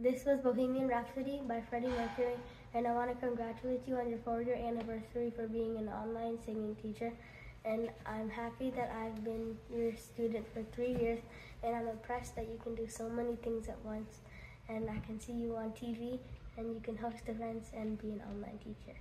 This was Bohemian Rhapsody by Freddie Mercury, and I want to congratulate you on your four year anniversary for being an online singing teacher. And I'm happy that I've been your student for three years, and I'm impressed that you can do so many things at once. And I can see you on TV, and you can host events and be an online teacher.